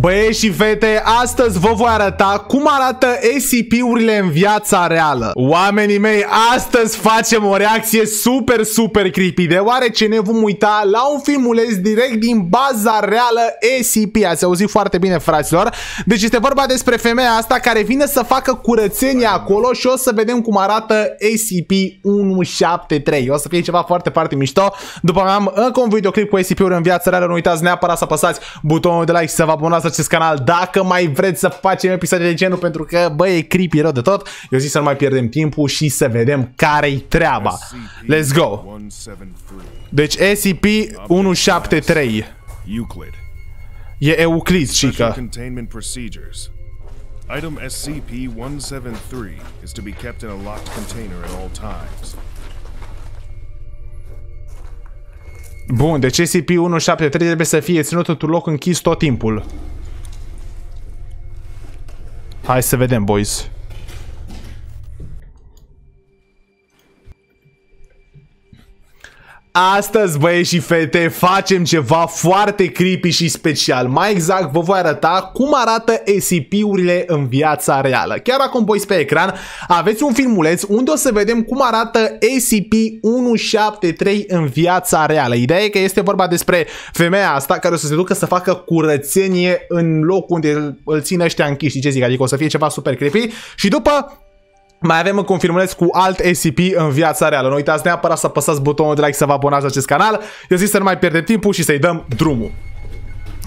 Băieți și fete, astăzi vă voi arăta cum arată SCP-urile în viața reală. Oamenii mei, astăzi facem o reacție super, super creepy, deoarece ne vom uita la un filmuleț direct din baza reală SCP. Ați auzit foarte bine, fraților. Deci este vorba despre femeia asta care vine să facă curățenie acolo și o să vedem cum arată SCP-173. O să fie ceva foarte, foarte mișto. După am încă un videoclip cu SCP-uri în viața reală, nu uitați neapărat să apăsați butonul de like și să vă abonați la acest canal dacă mai vreți să facem episoade de genul pentru că, bă, e creepy rău de tot. Eu zic să nu mai pierdem timpul și să vedem care-i treaba. Let's go! Deci SCP-173 Euclid. E Euclid, Special cică. containment procedures. Item SCP-173 is to be kept in a locked container at all times. Bun, deci SCP-173 trebuie să fie ținut într-un loc închis tot timpul. Hai să vedem, boys. Astăzi, băieți și fete, facem ceva foarte creepy și special. Mai exact, vă voi arăta cum arată SCP-urile în viața reală. Chiar acum, boys, pe ecran, aveți un filmuleț unde o să vedem cum arată SCP-173 în viața reală. Ideea e că este vorba despre femeia asta care o să se ducă să facă curățenie în locul unde îl- îl ține ăștia închiși, știi ce zic? Adică o să fie ceva super creepy. Și după mai avem încă un filmuleț cu alt SCP în viața reală. Nu uitați neapărat să apăsați butonul de like să vă abonați la acest canal. Eu zic să nu mai pierdem timpul și să-i dăm drumul.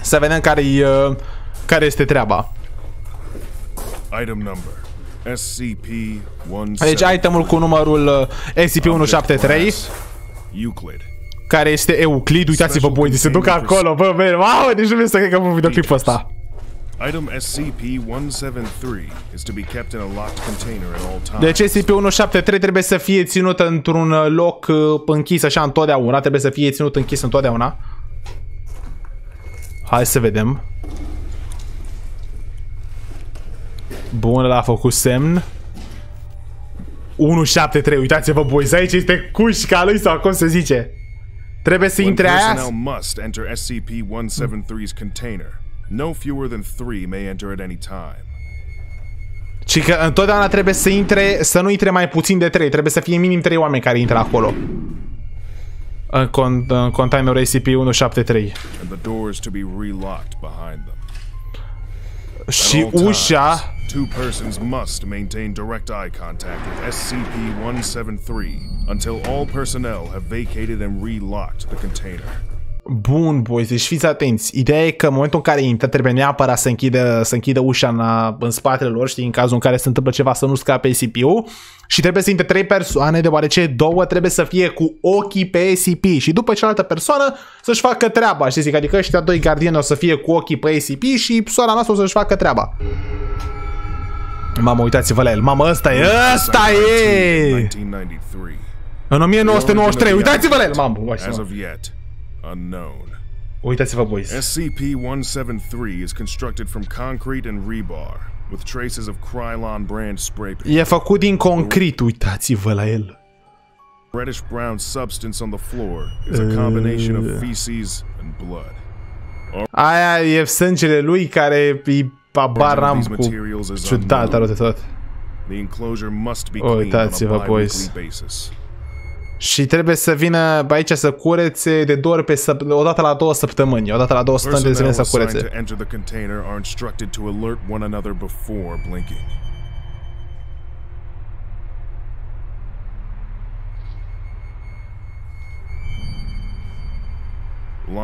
Să vedem care, uh, care este treaba. Item number SCP-173. Deci itemul cu numărul uh, SCP-173 Euclid. care este Euclid. Uitați-vă, boi, se duc acolo, bă, bă, mamă, deci nu vreau să cred că am un videoclip ăsta. Item SCP-173 is to be kept in a locked container at all times. Deci SCP-173 trebuie să fie ținut într-un uh, loc uh, închis așa întotdeauna. Trebuie să fie ținut închis întotdeauna. Hai să vedem. Bun, l-a făcut semn. 173, uitați-vă, boys, aici este cușca lui sau cum se zice. Trebuie să When intre aia. Personnel must enter SCP-173's container. No fewer than three may enter at any time. Și că întotdeauna trebuie să intre, să nu intre mai puțin de 3. Trebuie să fie minim 3 oameni care intră acolo. În, con, în containerul SCP-173. and the doors to be relocked behind them. At Și all times, ușa Two persons must maintain direct eye contact with SCP-173 until all personnel have vacated and relocked the container. Bun, boys, deci fiți atenți. Ideea e că în momentul în care intră trebuie neapărat să închidă, să închidă ușa în, în spatele lor, știi, în cazul în care se întâmplă ceva să nu scape SCP-ul. Și trebuie să intre trei persoane, deoarece două trebuie să fie cu ochii pe SCP și după cealaltă persoană să-și facă treaba, știi, zic, adică ăștia doi gardieni o să fie cu ochii pe SCP și sora noastră o să-și facă treaba. Mamă, uitați-vă la el. Mamă, ăsta e, ăsta e! 1993. În 1993, uitați-vă la el. Mamă, uai, unknown. uitați-vă, boys. SCP-173 is constructed from concrete and rebar, with traces of Krylon brand spray paint. E făcut din concret, uitați-vă la el. reddish brown substance on the floor is a combination of feces and blood. Aia e sângele lui care îi abar am These cu materials is ciudat unknown. rău de tot. The enclosure must be Oh, cleaned on a uitați-vă, boys. bi-weekly basis. Și trebuie să vină aici să curețe de două ori pe săp- o dată la două săptămâni. O dată la două săptămâni trebuie să Personnel vină să assigned curețe.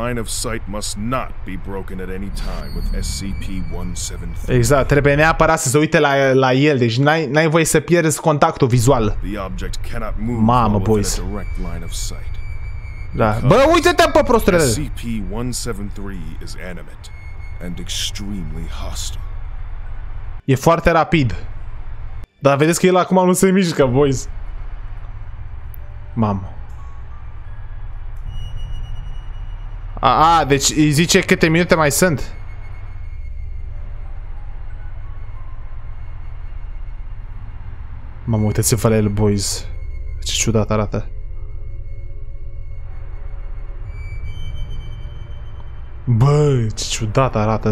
Line of sight must not be broken at any time with SCP-173. Exact, trebuie neapărat să se uite la, la el, deci n-ai, n-ai voie să pierzi contactul vizual. The object cannot move Mamă, while within boys. a direct line of sight. Da. Bă, uite-te pe prostule! SCP-173 is animate and extremely hostile. E foarte rapid. Dar vedeți că el acum nu se mișcă, boys. Mamă. A, a, deci îi zice câte minute mai sunt. Mamă, uitați-vă la el, boys. Ce ciudat arată. Bă, ce ciudat arată.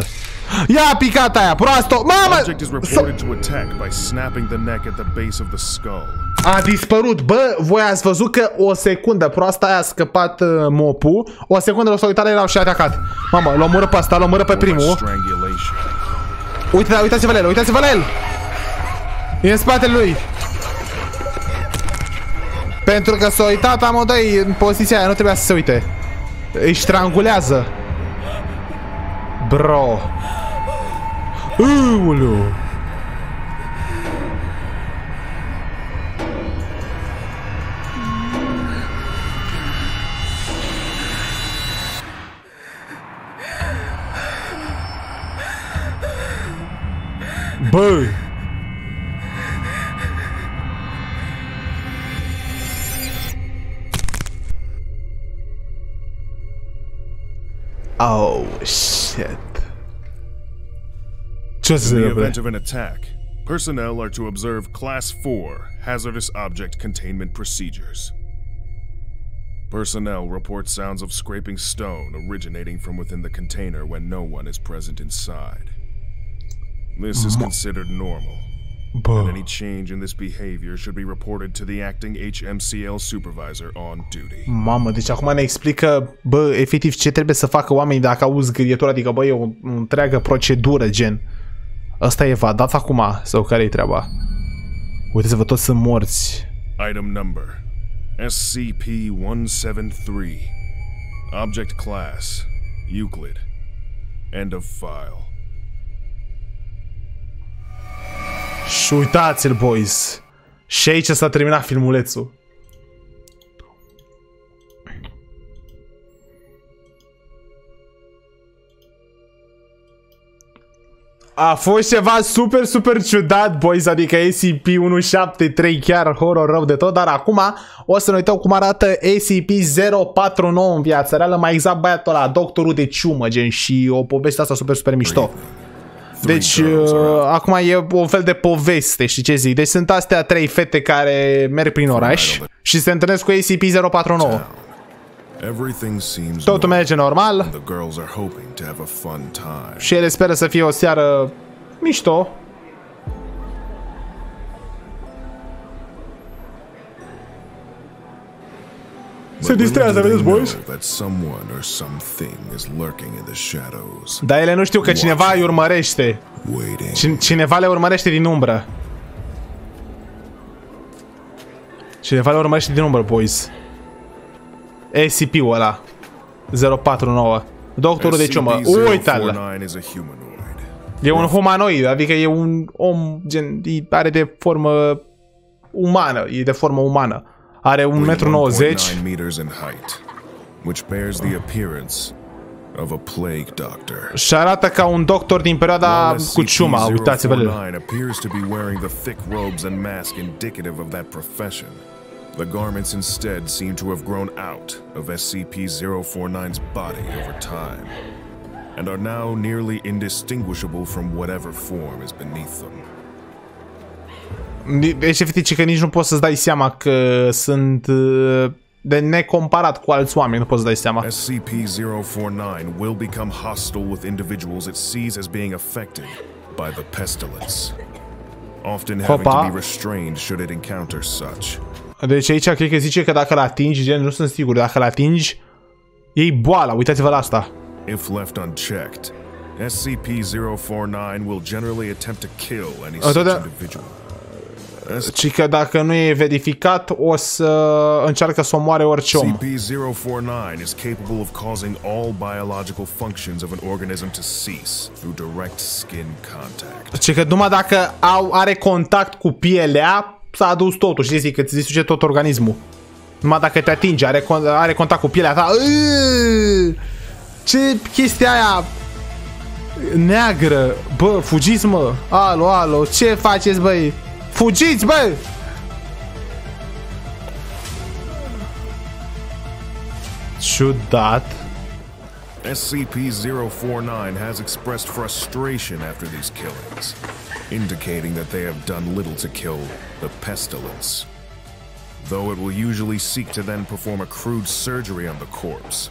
Ia picat aia, proastă! Mamă! Object is S- reported to attack by snapping the neck at the base of the skull. A dispărut. Bă, voi ați văzut că o secundă proasta aia a scăpat uh, mopul. O secundă s-a uitat la el și a atacat. Mamă, l omoră pe asta, l omoră pe Or by primul. strangulation. Uite, uitați-vă la el, uitați-vă la el! E în spatele lui. Pentru că s-a uitat amândoi în poziția aia, nu trebuia să se uite. Îi strangulează. Bro. Uulu. Bă! Oh, shit. Just In the întâmplă? event of an attack, personnel are to observe Class 4 hazardous object containment procedures. Personnel report sounds of scraping stone originating from within the container when no one is present inside. This is mm-hmm. considered normal. Bă, Any change in this behavior should be reported to the acting HMCL supervisor on duty. mamă, deci acum ne explică, bă, efectiv ce trebuie să facă oamenii dacă au zgârietura, adică, bă, e o, o întreagă procedură, gen. Ăsta e evadat acum, sau care e treaba? Uite-vă, toți sunt morți. Item number SCP-173. Object class Euclid. End of file. Și uitați-l, boys. Și aici s-a terminat filmulețul. A fost ceva super, super ciudat, boys, adică SCP-173 chiar horror rău de tot, dar acum o să ne uităm cum arată SCP-049 în viața reală, mai exact băiatul ăla, doctorul de ciumă, gen, și o poveste asta super, super mișto. Deci, girls are uh, acum e un fel de poveste, știi ce zic? Deci sunt astea trei fete care merg prin oraș și se întâlnesc cu SCP-049. Everything seems Totul normal. merge normal The girls are hoping to have a fun time. și ele speră să fie o seară mișto. Se distrează, little vedeți, they boys? know That someone or something is lurking in the shadows, Dar ele nu știu că cineva îi urmărește. waiting. Cin- cineva le urmărește din umbră. Cineva le urmărește din umbră, boys. SCP-ul ăla. 049. Doctorul de ciumă. Uite-l! SCP-049 is a humanoid. E un humanoid, adică e un om, gen, e- are de formă umană, e de formă umană. Are 1,90 m, 1.9 meters in height, which bears the appearance of a plague doctor. și arată ca un doctor din perioada cu ciuma, uitați-vă la el. SCP-049 appears to be wearing the thick robes and mask indicative of that profession. The garments instead seem to have grown out of SCP-049's body over time, and are now nearly indistinguishable from whatever form is beneath them. Deci, efectiv, că nici nu poți să-ți dai seama că sunt uh, de necomparat cu alți oameni, nu poți să dai seama. SCP-049 will become hostile with individuals it sees as being affected by the pestilence, often having to Hopa. be restrained should it encounter such. Deci aici cred că zice că dacă l atingi, gen, nu sunt sigur, dacă l atingi, iei boala, uitați-vă la asta. If left unchecked, SCP-049 will generally attempt to kill any Oh, such da- individual. Și că dacă nu e verificat, o să încearcă să omoare orice om. SCP-049 is capable of causing all biological functions of an organism to cease through direct skin contact. Și că numai dacă au, are contact cu pielea, s-a adus totul, și zic că ți distruge tot organismul. Numai dacă te atinge, are, con- are contact cu pielea ta. Iiii! Ce chestia aia neagră. Bă, fugiți mă. Alo, alo, ce faceți băi? Fugiți bă! Ciudat. SCP-049 has expressed frustration after these killings, indicating that they have done little to kill the pestilence. Though it will usually seek to then perform a crude surgery on the corpse,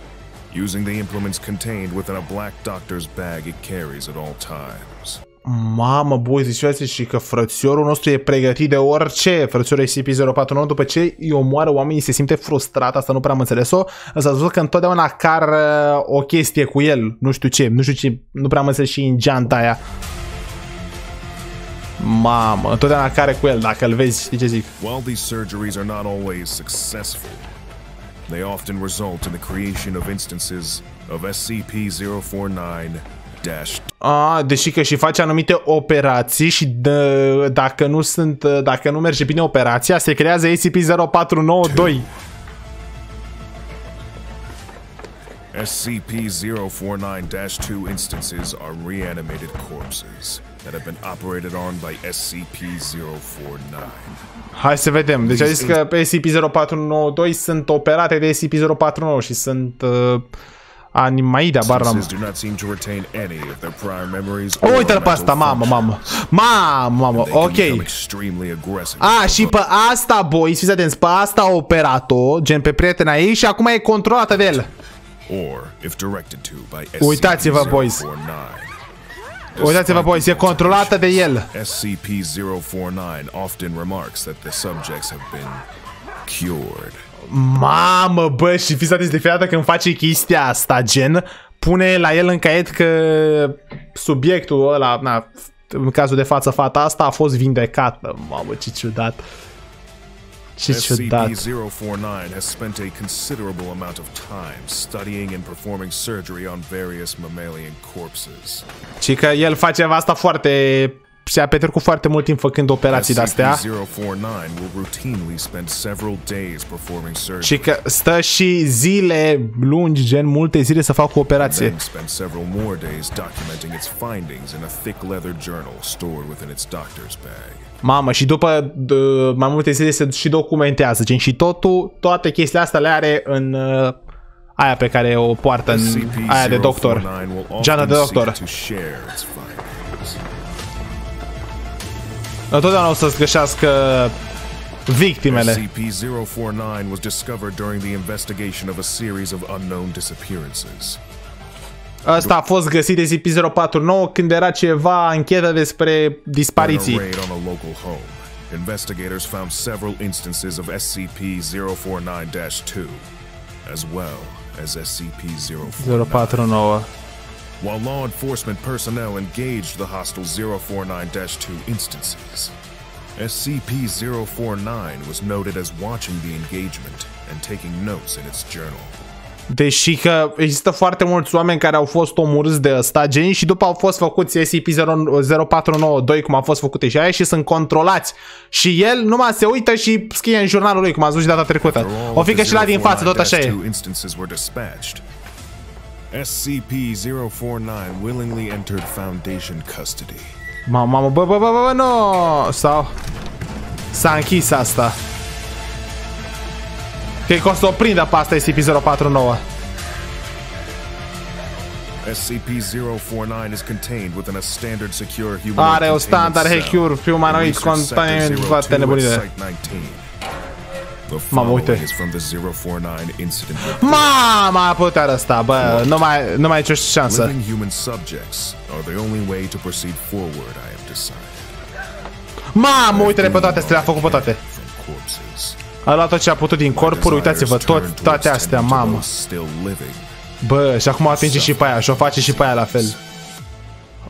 using the implements contained within a black doctor's bag it carries at all times. Mamă, boys, deci și că frățiorul nostru e pregătit de orice. Frățiorul SCP-049 după ce îi omoară oamenii se simte frustrat, asta nu prea am înțeles-o. Însă a văzut că întotdeauna car uh, o chestie cu el, nu știu ce, nu știu ce, nu prea am înțeles și în geanta aia. Mamă, întotdeauna care cu el, dacă îl vezi, știi ce zic? While these surgeries are not always successful, they often result in the creation of instances of SCP-049 a, deși că și face anumite operații și de, dacă nu sunt, dacă nu merge bine operația, se creează SCP-0492. SCP-049-2 instances are reanimated corpses that have been operated on by SCP-049. Hai să vedem. Deci a zis că SCP-0492 sunt operate de SCP-049 și sunt... Uh, Animaida, barra oh, Uite-l pe asta, mamă, mamă. Mamă, mamă, ok. A, și pe asta, boys, fiți atenți Pe asta a operat-o, gen pe prietena ei Și acum e controlată de el. Uitați-vă, boys. Uitați-vă, boys, e controlată de el. SCP-049 often remarks that the subjects have been cured Mamă, bă, și fiți atenți de fiecare când face chestia asta, gen, pune la el în caiet că subiectul ăla, na, în cazul de față, fata asta a fost vindecată. Mamă, ce ciudat. Ce ciudat. SCP-049 has spent a considerable amount of time studying and performing surgery on various mammalian corpses. Și că el face asta foarte și a petrecut foarte mult timp făcând operații de-astea. Și că stă și zile lungi, gen multe zile să facă o operație. Mamă, și după mai multe zile se și documentează, gen și totul, toate chestiile astea le are în uh, aia pe care o poartă în aia de doctor. Geana de doctor. Întotdeauna o să-ți găsească victimele. SCP-049 was discovered during the investigation of a series of unknown disappearances. Asta a fost găsit de SCP-049 când era ceva anchetă despre dispariții. Investigators found several instances of SCP-049-2 as well as SCP-049. While law enforcement personnel engaged the hostile 049-2 instances. SCP-049 was noted as watching the engagement and taking notes in its journal. Deși că există foarte mulți oameni care au fost omorâți de ăsta gen și după au fost făcuți SCP-0492 cum a fost făcute și aia și sunt controlați. Și el numai se uită și scrie în jurnalul lui cum a zis și data trecută. O fi că și la din față tot așa e. SCP-049 willingly entered Foundation custody. Mamă, bă, bă, bă, bă, nu! Sau... S-a închis asta. Cred că o să o prindă pe asta SCP-049. SCP-049 is contained within a standard secure humanoid Are o standard secure humanoid containment toate nebunile. Mamă, uite. Mama, putea ăsta, bă, nu mai, nu mai ai nicio șansă. Mamă, uite-le pe toate astea, le-a făcut pe toate. A luat tot ce a putut din corpuri, uitați-vă, tot, toate astea, mamă. Bă, și acum atinge și pe aia și o face și pe aia la fel.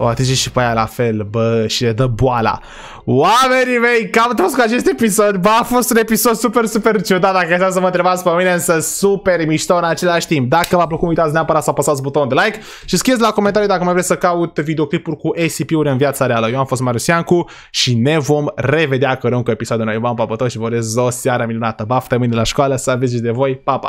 O atinge și pe aia la fel, bă, și le dă boala. Oamenii mei, cam tot cu acest episod. Bă, a fost un episod super, super ciudat. Dacă așa să mă întrebați pe mine, însă super mișto în același timp. Dacă v-a plăcut, uitați neapărat să apăsați butonul de like și scrieți la comentarii dacă mai vreți să caut videoclipuri cu SCP-uri în viața reală. Eu am fost Marius Iancu și ne vom revedea curând cu episodul noi. V-am papat și vă urez o seară minunată. Baftă mâine la școală, să aveți de voi. Pa, pa!